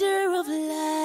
of life.